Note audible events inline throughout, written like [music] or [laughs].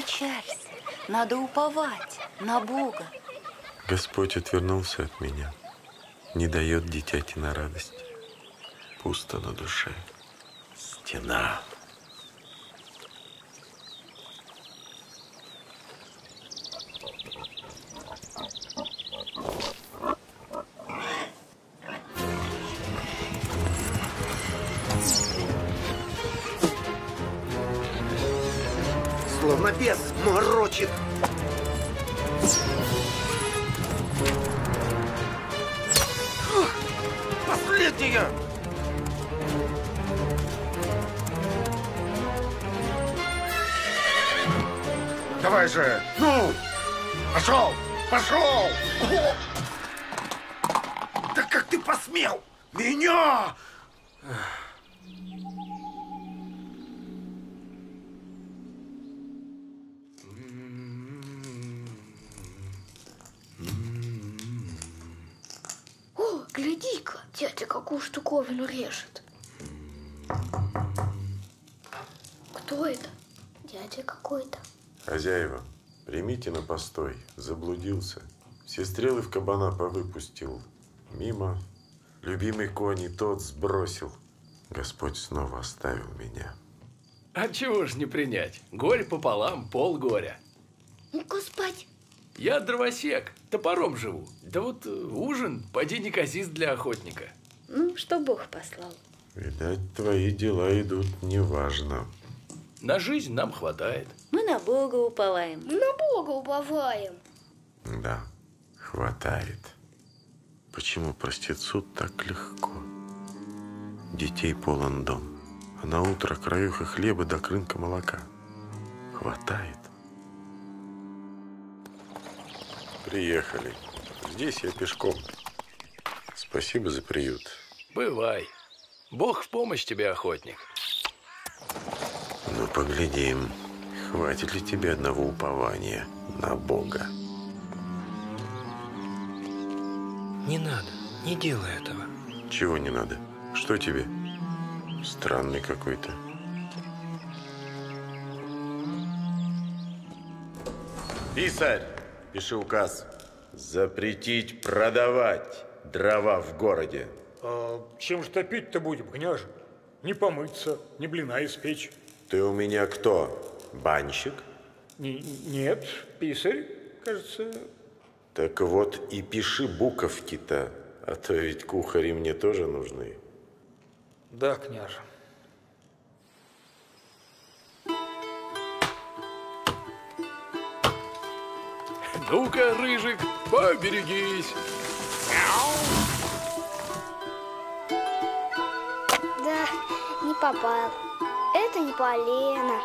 печалься, надо уповать на Бога. Господь отвернулся от меня, не дает дитяти на радость. Пусто на душе. Стена. Словно бес морочит. Последняя! Давай же! Ну! Пошел! Пошел! Да как ты посмел? Меня! О, гляди-ка, дядя какую штуковину режет. Кто это? Дядя какой-то. Хозяева, примите на постой. Заблудился. Все стрелы в кабана повыпустил. Мимо. Любимый конь и тот сбросил. Господь снова оставил меня. А чего ж не принять? Горе пополам, пол горя. Ну-ка спать. Я дровосек, топором живу. Да вот э, ужин, поди неказист для охотника. Ну, что Бог послал. Видать, твои дела идут неважно. На жизнь нам хватает. Мы на Бога уповаем. Мы на Бога уповаем. Да, хватает. Почему простецу так легко? Детей полон дом, а на утро краюха хлеба до крынка молока. Хватает. Приехали. Здесь я пешком. Спасибо за приют. Бывай. Бог в помощь тебе, охотник. Ну, поглядим, хватит ли тебе одного упования на Бога. Не надо, не делай этого. Чего не надо? Что тебе? Странный какой-то. Писарь, пиши указ. Запретить продавать дрова в городе. А чем же топить-то будем, княже? Не помыться, не блина испечь. Ты у меня кто? Банщик? Не, нет, писарь, кажется. Так вот и пиши буковки-то, а то ведь кухари мне тоже нужны. Да, княже. Ну-ка, Рыжик, поберегись. Да, не попал. Это не полено.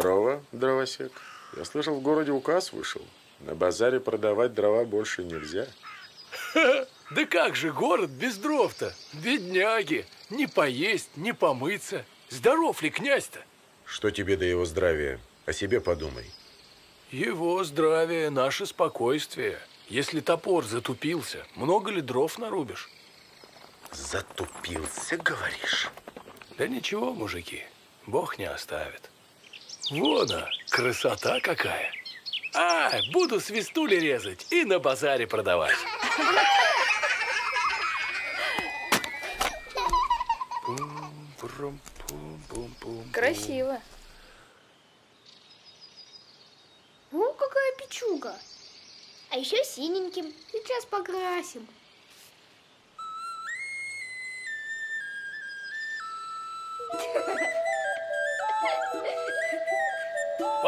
Здорово, дровосек. Я слышал, в городе указ вышел. На базаре продавать дрова больше нельзя. [laughs] Да как же город без дров-то? Бедняги. Не поесть, не помыться. Здоров ли князь-то? Что тебе до его здравия? О себе подумай. Его здравие – наше спокойствие. Если топор затупился, много ли дров нарубишь? Затупился, говоришь? Да ничего, мужики, Бог не оставит. Вон она, красота какая. А, буду свистули резать и на базаре продавать. Красиво. Ну, какая печуга. А еще синеньким. Сейчас покрасим.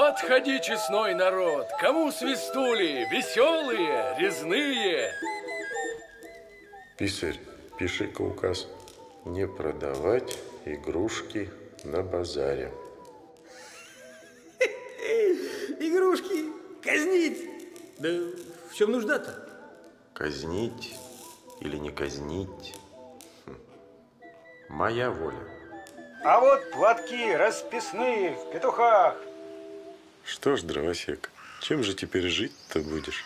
Подходи, честной народ, кому свистули, веселые, резные. Писарь, пиши-ка указ. Не продавать игрушки на базаре. Игрушки казнить. Да в чем нужда-то? Казнить или не казнить. Хм. Моя воля. А вот платки расписные в петухах. Что ж, дровосек, чем же теперь жить-то будешь?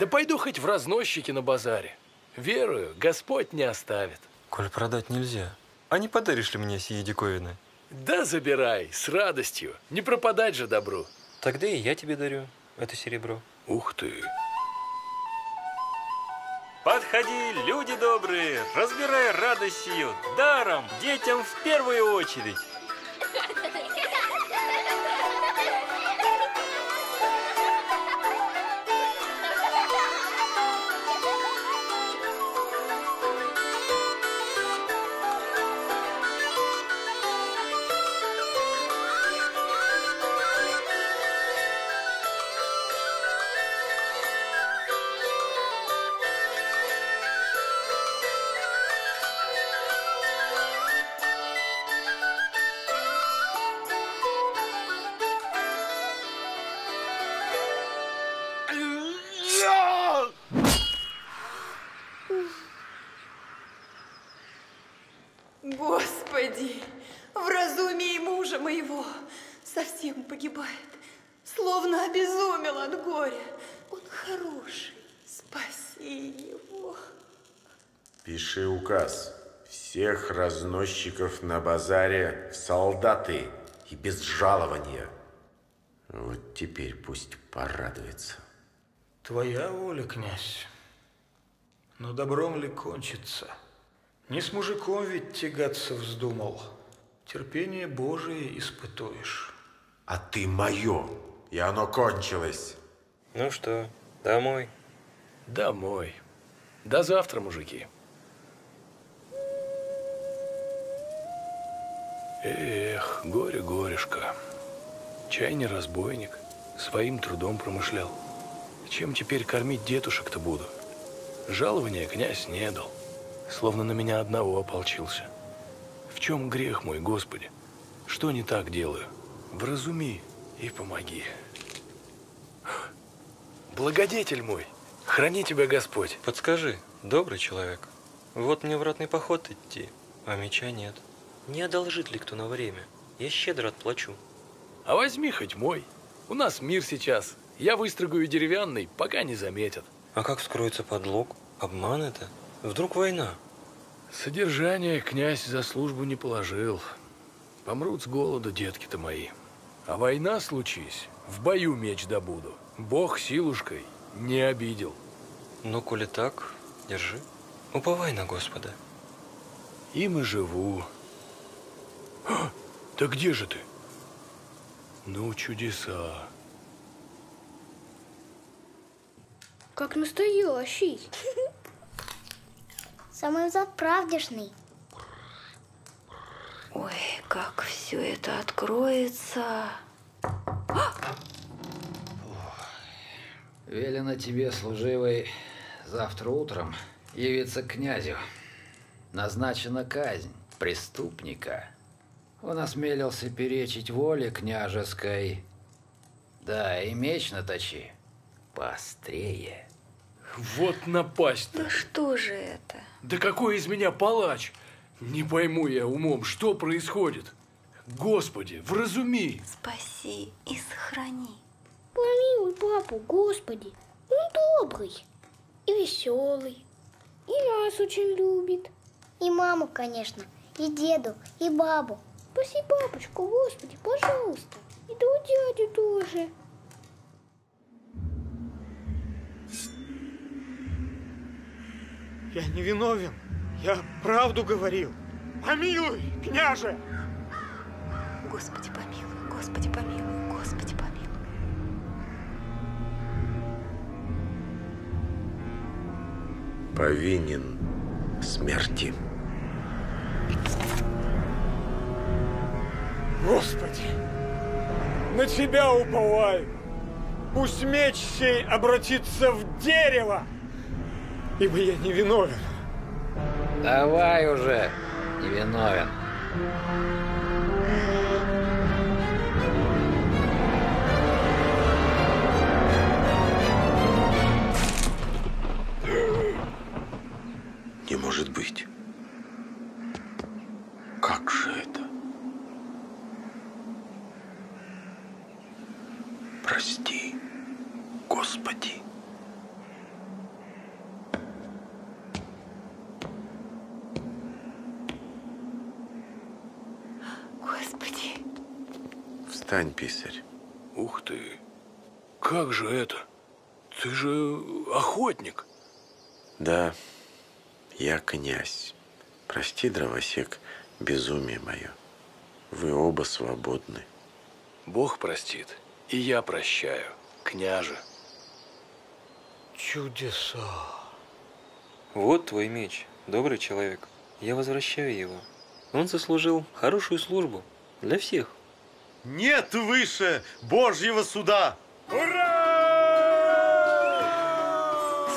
Да пойду хоть в разносчики на базаре. Верую, Господь не оставит. Коль продать нельзя, а не подаришь ли мне сие диковины? Да забирай, с радостью. Не пропадать же добру. Тогда и я тебе дарю это серебро. Ух ты. Подходи, люди добрые, разбирай радость сию, даром, детям в первую очередь. Пиши указ. Всех разносчиков на базаре в солдаты и без жалования. Вот теперь пусть порадуется. Твоя воля, князь. Но добром ли кончится? Не с мужиком ведь тягаться вздумал. Терпение Божие испытуешь. А ты мое, и оно кончилось. Ну что, домой? Домой. До завтра, мужики. Эх, горе-горешко. Чай не разбойник, своим трудом промышлял. Чем теперь кормить детушек-то буду? Жалования князь не дал, словно на меня одного ополчился. В чем грех мой, Господи? Что не так делаю? Вразуми и помоги. Благодетель мой, храни тебя Господь. Подскажи, добрый человек, вот мне в ратный поход идти, а меча нет. Не одолжит ли кто на время? Я щедро отплачу. А возьми хоть мой. У нас мир сейчас. Я выстрогаю деревянный, пока не заметят. А как скроется подлог? Обман это? Вдруг война? Содержание князь за службу не положил. Помрут с голода детки-то мои. А война случись, в бою меч добуду. Бог силушкой не обидел. Ну, коли так, держи. Уповай на Господа. Им и живу. А, [gasps] да где же ты? Ну, чудеса. Как настоящий. [laughs] Самый заправдешный. Ой, как все это откроется. [gasps] Велено тебе, служивый, завтра утром явиться к князю. Назначена казнь преступника. Он осмелился перечить воле княжеской. Да, и меч наточи. Поострее. Вот напасть-то. Да что же это? Да какой из меня палач? Не пойму я умом, что происходит. Господи, вразуми. Спаси и сохрани. Помилуй папу, Господи. Он добрый и веселый. И нас очень любит. И маму, конечно, и деду, и бабу. Спаси папочку, Господи, пожалуйста. И того дядю тоже. Я не виновен. Я правду говорил. Помилуй, княже! Господи помилуй, Господи помилуй, Господи помилуй. Повинен смерти. Господи, на тебя уповаю. Пусть меч сей обратится в дерево, ибо я не виновен. Давай уже, невиновен. Господи. Господи. Встань, писарь. Ух ты. Как же это? Ты же охотник. Да, я князь. Прости, дровосек, безумие мое. Вы оба свободны. Бог простит, и я прощаю, княже. Чудеса. Вот твой меч, добрый человек. Я возвращаю его. Он заслужил хорошую службу для всех. Нет выше Божьего суда!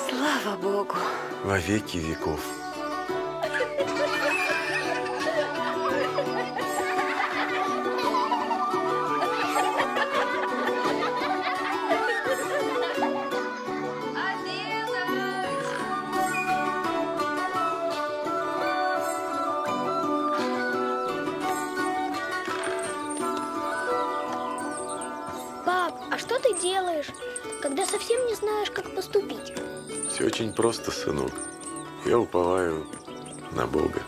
Слава Богу. Во веки веков. Что ты делаешь, когда совсем не знаешь, как поступить? Все очень просто, сынок. Я уповаю на Бога.